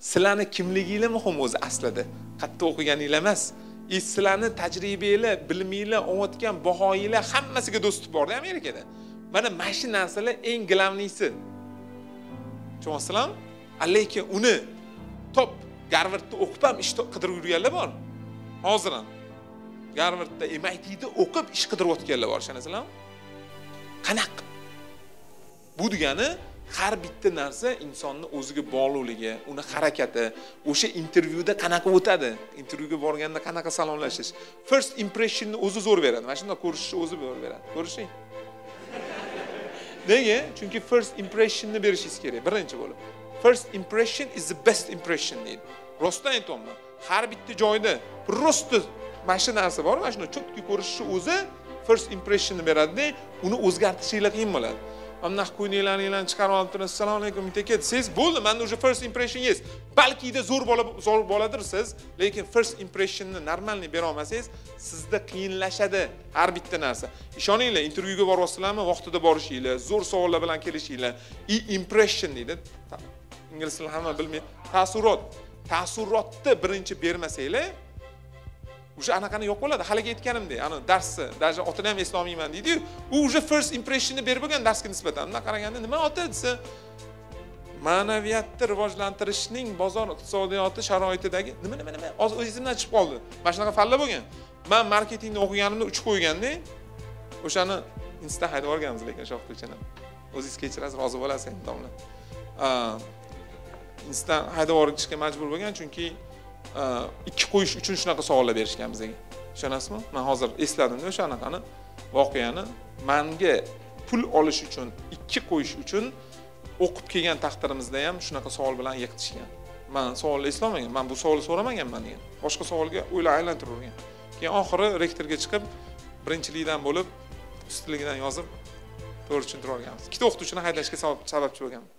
sizlarni kimliginglar muhim o'zi aslida. Qayerda o'qiganinglar emas. И sizlarni tajribanglar biliminglar olayotgan bahoyinglar hammasiga do'stlik borda amerikada. Mana mana shu narsalar eng glavniysi tushunyapsizlarmi lekin uni top garvardda o'qib ham ish qidirib yurganlar bor. Hozir ham garvardda mitda o'qib ish qidirayotganlar bor ishonasizlarmi qanaqa? Bu degani har bitta narsa insonni o'ziga bog'liqligi uni harakati o'sha intervyuda qanaqa o'tadi? Intervyuga borganda qanaqa salomlashish? First impressionni o'zi zo'r beradi. Mana shundoq ko'rishishni o'zi zo'r beradi. Ko'rishing. Nega? Chunki first impressionni berishingiz kerak. Birinchi bo'lib. First impression is the best impression deydi. Rostdan aytyapman. Har bitta joyda просто mana shu narsa bor. Mana shuni cho'tki ko'rishni o'zi first impressionni beradida uni o'zgartirishinglar qiyin bo'ladi. Anaqa ko'ylaklarni chiqarib olib turib assalomu alaykum bitta siz bo'ldi manda уже first impression есть balkida zo'r bola zo'r boladirsiz lekin e first impressionni нормальный bera olmasangiz sizda qiyinlashadi har bitta narsa ishoninglar intervyuga boryapsizlarmi vaqtida borishinglar zo'r savollar bilan kelishinglar и e impression e deydi ingliz tilini hamma bilmaydi taassurot taassurotni birinchi bermasanglar уже anaqani yo'q bo'ladi haligi aytganimdek ani darsni даже otini ham eslolmayman deydiyu u уже first impressionni berib bo'lgan darsga nisbatan. Bundan qaraganda nima oti desa ma'naviyatni rivojlantirishning bozor iqtisodiyoti sharoitidagi nima nima nima hozir o'zimdan chiqib qoldi. Mana shunaqa fanlar bo'lgan. Man marketingni o'qiganimda uchib qo'yganda o'shani insta haydab yuborganmiz lekin shu o'zingiz kechirasiz rozi bo'lasiz endi domla. Insta haydab yuborishga majbur bo'lgan chunki ikki qo'yish uchun shunaqa savollar berishgan bizga. Ishonasizmi? Man hozir esladimda o'sha anaqani. Voqeani manga pul olish uchun ikki qo'yish uchun o'qib kelgan taqdirimizda ham shunaqa savol bilan yiqitishgan man savolni eslolmagan man bu savolni so'ramaganman degan. Boshqa savolga o'ylab aylantiravergan keyin oxiri rektorga chiqib birinchilikdan bo'lib ustiligidan yozib to'g'ri tushuntirib olganmiz. Ikkita o'qituvchini haydashga sababchi bo'lganman